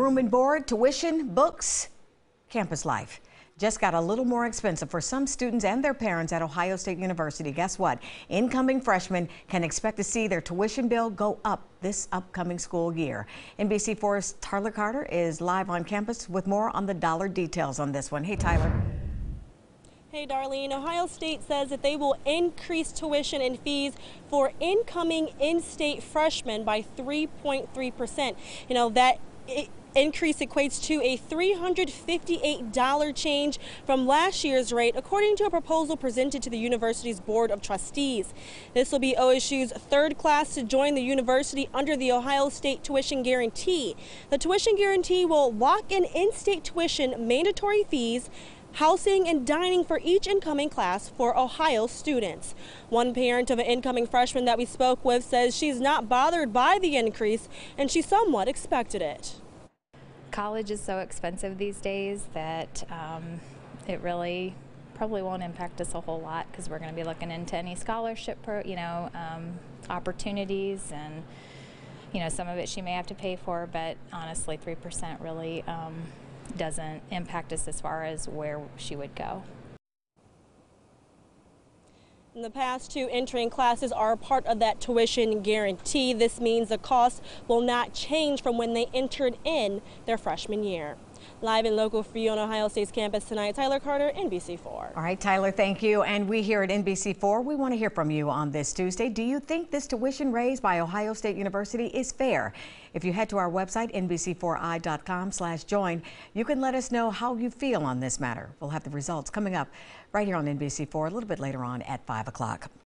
Room and board, tuition, books, campus life just got a little more expensive for some students and their parents at Ohio State University. Guess what? Incoming freshmen can expect to see their tuition bill go up this upcoming school year. NBC4's Tyler Carter is live on campus with more on the dollar details on this one. Hey, Tyler. Hey Darlene, Ohio State says that they will increase tuition and fees for incoming in-state freshmen by 3.3%. You know, that increase equates to a $358 change from last year's rate, according to a proposal presented to the university's Board of Trustees. This will be OSU's third class to join the university under the Ohio State Tuition Guarantee. The tuition guarantee will lock in in-state tuition mandatory fees housing and dining for each incoming class for Ohio students. One parent of an incoming freshman that we spoke with says she's not bothered by the increase and she somewhat expected it college is so expensive these days that um, it really probably won't impact us a whole lot because we're going to be looking into any scholarship, you know, um, opportunities and you know some of it she may have to pay for, but honestly, three percent really um, doesn't impact us as far as where she would go. In the past, two entering classes are part of that tuition guarantee. This means the cost will not change from when they entered in their freshman year. Live and local you on Ohio State's campus tonight, Tyler Carter, NBC4. All right, Tyler, thank you. And we here at NBC4, we want to hear from you on this Tuesday. Do you think this tuition raise by Ohio State University is fair? If you head to our website, nbc4i.com slash join, you can let us know how you feel on this matter. We'll have the results coming up right here on NBC4 a little bit later on at 5 o'clock.